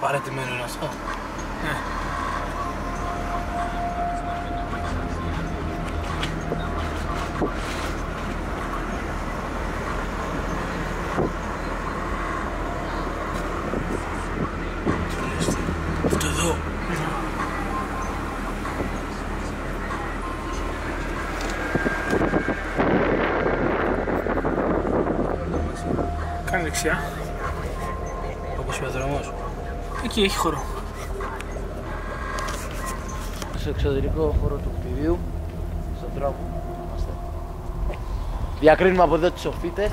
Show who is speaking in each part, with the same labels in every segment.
Speaker 1: Παρατημένο είναι αυτό.
Speaker 2: Ναι.
Speaker 1: Αυτό εδώ.
Speaker 2: Κάνε δεξιά.
Speaker 1: Όπως ο δρόμος.
Speaker 2: Εκεί έχει χώρο.
Speaker 1: Στο εξωτερικό χώρο του κτηρίου, στον δρόμο. είμαστε. Διακρίνουμε από εδώ τις σοφίτες.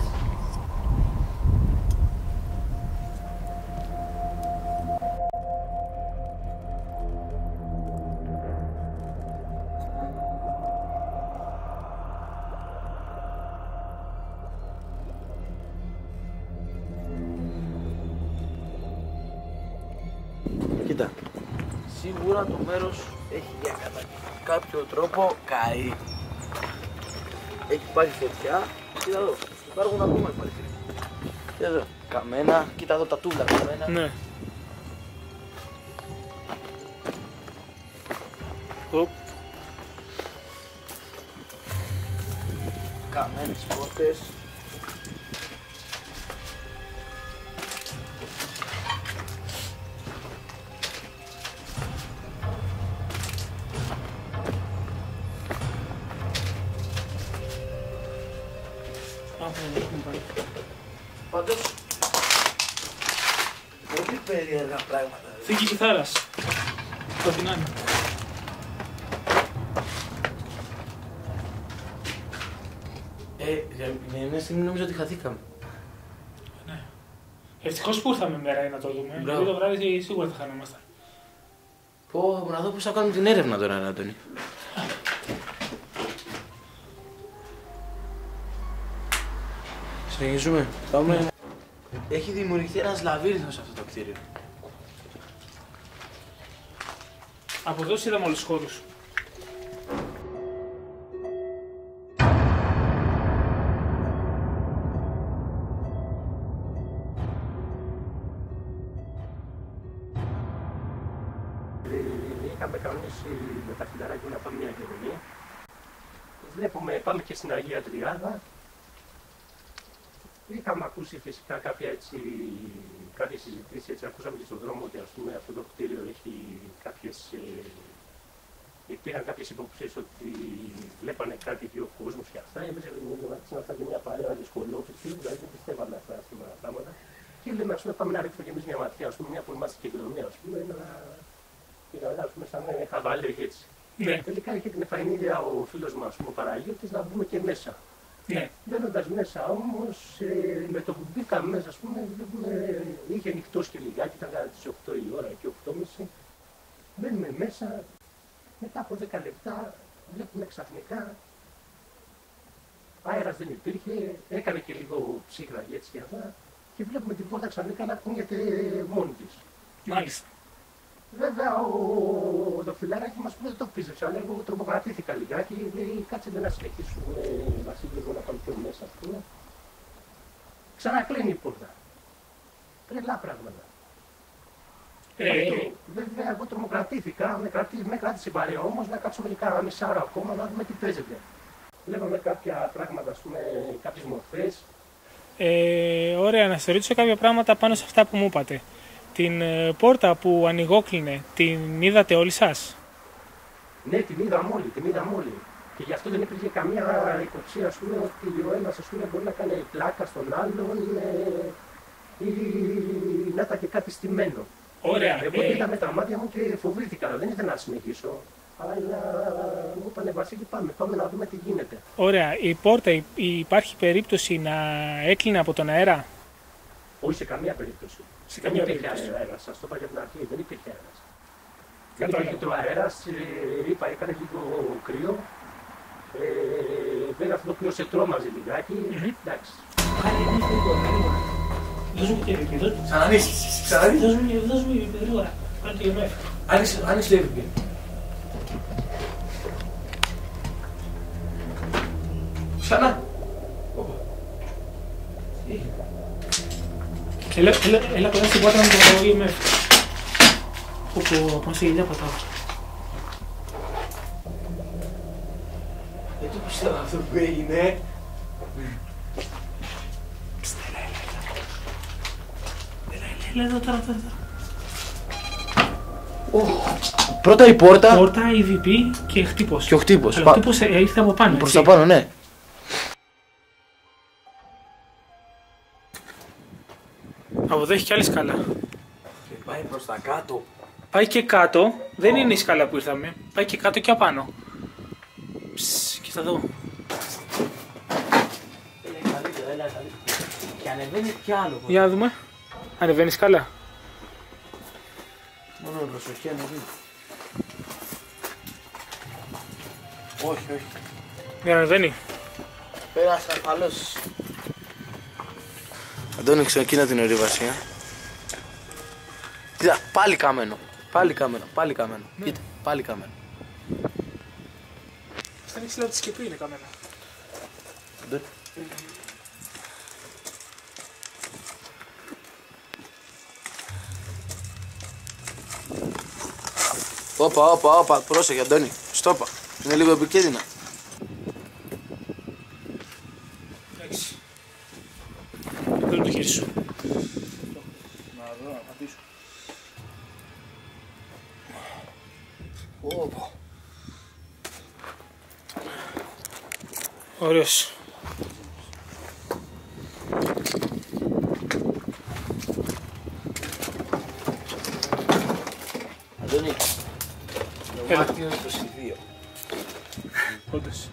Speaker 1: Κοίτα. Σίγουρα το μέρος έχει για κατά κάποιο τρόπο καεί. Έχει πάρει φωτιά. Κοίτα εδώ. Υπάρχουν ακόμα υπάρχει. Κοίτα εδώ. Καμένα. Κοίτα εδώ τα τούβλα καμένα.
Speaker 2: Ναι. Οπ.
Speaker 1: Καμένες πόρτες. Πάντως, πολύ περίεργα πράγματα.
Speaker 2: Θήκη κιθάρας. Ό,τι να είναι.
Speaker 1: Ε, για για μια στιγμή νόμιζα ότι χαθήκαμε.
Speaker 2: Ναι. Ευτυχώς που ήρθαμε μέρα για να το δούμε.
Speaker 1: Μπράβο.
Speaker 2: Γιατί το βράδυ σίγουρα θα χανόμασταν.
Speaker 1: Πω, να δω πώς θα κάνουμε την έρευνα τώρα, ρε Αντώνη. Συνεχίζουμε. Πάμε. Έχει δημιουργηθεί ένας λαβύρινθος σε αυτό το κτίριο.
Speaker 2: Από εδώ είδαμε όλους τους χώρους.
Speaker 3: είχαμε κανονίσει με τα φιλαράκια να πάμε μια κοινωνία. Βλέπουμε, πάμε και στην Αγία Τριάδα. Είχαμε ακούσει φυσικά κάποια έτσι, κάποιες συζητήσεις, έτσι, ακούσαμε και στον δρόμο ότι ας πούμε, αυτό το κτίριο έχει κάποιες, ε, υπήρχαν κάποιες υποψίες ότι βλέπανε κάτι δύο κόσμους και αυτά. Εμείς να θα μια παρέα δυσκολόφηση, δηλαδή δεν πιστεύαμε αυτά τα πράγματα. Και λέμε, ας πούμε, πάμε να ρίξουμε και εμείς μια ματιά, ας πούμε, μια που είμαστε και κοινωνία, ας πούμε, να και να βγάλουμε σαν ε, χαβάλε και έτσι.
Speaker 2: Ναι.
Speaker 3: Τελικά είχε την εφαρμογία ο φίλος μας, ο Παραλίτη, να μπούμε και μέσα.
Speaker 2: Ναι.
Speaker 3: Μπαίνοντα μέσα όμως, ε, με το που μπήκαμε μέσα, ας πούμε, βλέπουμε, είχε ανοιχτό και λιγάκι, ήταν κατά τι 8 η ώρα και 8.30. Μπαίνουμε μέσα, μετά από 10 λεπτά, βλέπουμε ξαφνικά. Αέρας δεν υπήρχε, έκανε και λίγο ψύχρα έτσι και αυτά. Και βλέπουμε την πόρτα ξαφνικά να ακούγεται μόνη της.
Speaker 2: Μάλιστα.
Speaker 3: Βέβαια, ο, το φιλαράκι μας δεν το πίστεψε, αλλά εγώ τρομοκρατήθηκα λιγάκι. Λέει, κάτσε δεν να συνεχίσουμε, Βασίλη, εγώ να πάμε πιο μέσα, ας πούμε. Ξανακλίνει η πόρτα. Τρελά πράγματα.
Speaker 2: Ε,
Speaker 3: Αυτό. Βέβαια, εγώ τρομοκρατήθηκα, με, κρατή, με κράτησε η παρέα όμως να κάτσουμε μερικά μισά ώρα ακόμα να δούμε τι παίζεται. Βλέπαμε κάποια πράγματα, ας πούμε, κάποιες μορφές.
Speaker 2: ε, ωραία, να σε ρωτήσω κάποια πράγματα πάνω σε αυτά που μου είπατε. Την ε, πόρτα που ανοιγόκλεινε, την είδατε όλοι σας;
Speaker 3: Ναι, την είδαμε όλοι, την είδαμε όλοι. Και γι' αυτό δεν υπήρχε καμία υποψία, ας πούμε, ότι ο ένας μπορεί να κάνει πλάκα στον άλλον ε, ή να ήταν και κάτι στημένο.
Speaker 2: Ωραία.
Speaker 3: Εγώ
Speaker 2: ε,
Speaker 3: το είδα με τα μάτια μου και φοβήθηκα, δεν ήθελα να συνεχίσω. Αλλά μου είπανε Βασίλη, πάμε, πάμε να δούμε τι γίνεται.
Speaker 2: Ωραία. Η πόρτα υ- υπάρχει περίπτωση να έκλεινε από τον αέρα;
Speaker 3: Όχι σε καμία περίπτωση.
Speaker 2: Σε
Speaker 3: Δεν
Speaker 2: καμία
Speaker 3: υπήρχε
Speaker 2: περίπτωση.
Speaker 3: αέρα, σα το είπα για την αρχή, δεν υπήρχε αέρα. Δεν
Speaker 2: Κατάλαβα.
Speaker 3: υπήρχε το αέρας, είπα, έκανε λίγο κρύο. Ε, βέβαια αυτό το κρύο σε τρόμαζε λιγάκι. Εντάξει.
Speaker 2: Δώσ' μου και δώσ'
Speaker 1: Ξανανοίξει. Ξανανοίξει.
Speaker 2: μου, δώσ' μου γρήγορα. Πάρε το γεμέφ.
Speaker 1: Άνοιξε, άνοιξε λίγο. πιο. Ξανά. Όπα. Τι έγινε.
Speaker 2: Έλα, έλα, έλα κοντά στην πόρτα με το EMF. Που που πάνω στη γυλιά πατάω.
Speaker 1: Δεν το πιστεύω αυτό που έγινε.
Speaker 2: Έλα εδώ τώρα, τώρα, τώρα.
Speaker 1: Πρώτα η πόρτα
Speaker 2: Πόρτα, EVP και χτύπος.
Speaker 1: και ο χτύπος.
Speaker 2: Αλλά ο χτύπος ε, ήρθε από πάνω,
Speaker 1: Προς
Speaker 2: έτσι.
Speaker 1: τα πάνω, ναι.
Speaker 2: Εδώ έχει κι άλλη σκάλα.
Speaker 1: Και πάει προς τα κάτω.
Speaker 2: Πάει και κάτω, δεν είναι η σκάλα που ήρθαμε. Πάει και κάτω και απάνω. Ψ, κοίτα εδώ.
Speaker 1: Έλα καλύτερα, έλα καλύτερα. Και ανεβαίνει κι άλλο.
Speaker 2: Για να δούμε. Ανεβαίνει σκάλα.
Speaker 1: Μόνο με προσοχή ανεβαίνει. Όχι, όχι.
Speaker 2: Δεν ανεβαίνει.
Speaker 1: Πέρασε ασφαλώς. Αντώνη, ξεκίνα την ορειβασία. Κοίτα, πάλι καμένο. Πάλι καμένο, πάλι καμένο. Κοίτα, πάλι καμένο.
Speaker 2: Στα ανοίξει λέω της σκεπή είναι καμένα.
Speaker 1: Αντώνη. Όπα, όπα, όπα, πρόσεχε Αντώνη. Στόπα. Είναι λίγο επικίνδυνα.
Speaker 2: Ωραίος.
Speaker 1: Αντώνη,
Speaker 2: Έλα.
Speaker 1: δωμάτιο 22.
Speaker 2: Όντως.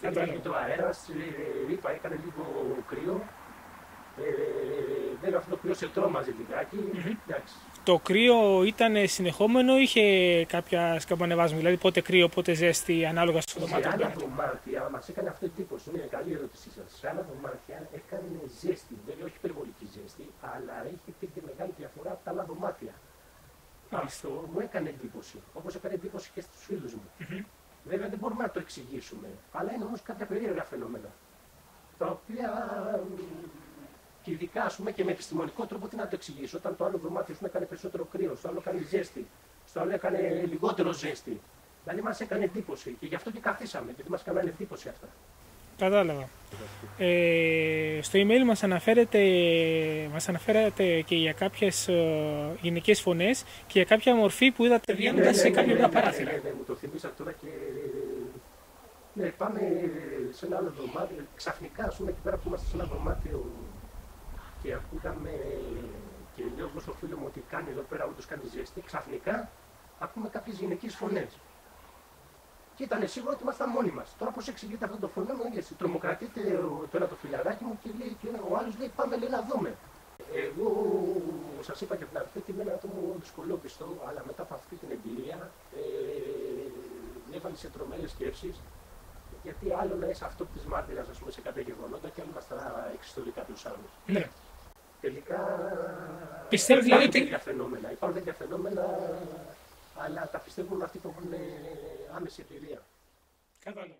Speaker 3: Δεν έγινε το αέρα, είπα, έκανε λίγο κρύο. Ε, βέβαια αυτό το κρύο σε τρόμαζε λιγάκι. Εντάξει.
Speaker 2: Το κρύο ήταν συνεχόμενο ή είχε κάποια σκαμπανεβάσματα, δηλαδή πότε κρύο, πότε ζέστη, ανάλογα στο
Speaker 3: Σε
Speaker 2: δωμάτιο που
Speaker 3: άλλα
Speaker 2: μπαίνετε.
Speaker 3: δωμάτια μας έκανε αυτό εντύπωση. Είναι καλή ερώτησή σας. Σε άλλα δωμάτια έκανε ζέστη. Βέβαια, όχι υπερβολική ζέστη, αλλά είχε υπήρχε μεγάλη διαφορά από τα άλλα δωμάτια. Αυτό μου έκανε εντύπωση. Όπως έκανε εντύπωση και στους φίλους μου. Βέβαια, δεν μπορούμε να το εξηγήσουμε. Αλλά είναι όμως κάποια περίεργα φαινόμενα. Τα οποία μ, και ειδικά ας πούμε, και με επιστημονικό τρόπο τι να το εξηγήσω. Όταν το άλλο δωμάτιο σου έκανε περισσότερο κρύο, στο άλλο έκανε ζέστη, στο άλλο έκανε λιγότερο ζέστη. Δηλαδή μας έκανε εντύπωση και γι' αυτό και καθίσαμε, γιατί μας έκαναν εντύπωση αυτά.
Speaker 2: Κατάλαβα. Ε, στο email μας αναφέρεται, μας αναφέρατε και για κάποιες ε, γυναικές φωνές και για κάποια μορφή που είδατε βγαίνοντας σε κάποια από τα παράθυρα.
Speaker 3: Ναι, ναι, μου το θυμήσατε τώρα και. Ναι, πάμε σε ένα άλλο δωμάτιο. Ξαφνικά, ας πούμε, εκεί πέρα που είμαστε σε ένα δωμάτιο και ακούγαμε και λέω εγώ στο φίλο μου ότι κάνει εδώ πέρα όντως κάνει ζέστη. Ξαφνικά ακούμε κάποιες γυναικές φωνές. Και ήταν σίγουρο ότι ήμασταν μόνοι μας. Τώρα πώς εξηγείται αυτό το φαινόμενο, γιατί τρομοκρατείται ο- τώρα το φιλαράκι μου και, λέει, και ο άλλος λέει πάμε λέει, να δούμε. Εγώ σας είπα και την αρχή ότι είμαι ένα άτομο δυσκολόπιστο, αλλά μετά από αυτή την εμπειρία ε, με έβαλε σε τρομερές σκέψεις. Γιατί άλλο να είσαι αυτό τη μάρτυρας, ας πούμε, σε κάποια γεγονότα και άλλο να στα εξιστορεί κάποιου άλλους.
Speaker 2: Ναι.
Speaker 3: Τελικά.
Speaker 2: Πιστεύω δηλαδή
Speaker 3: υπάρχουν
Speaker 2: ότι-
Speaker 3: τέτοια φαινόμενα. Υπάρχουν τέτοια φαινόμενα, αλλά τα πιστεύουν αυτοί που έχουν ε, άμεση εμπειρία.
Speaker 2: Κατάλαβα.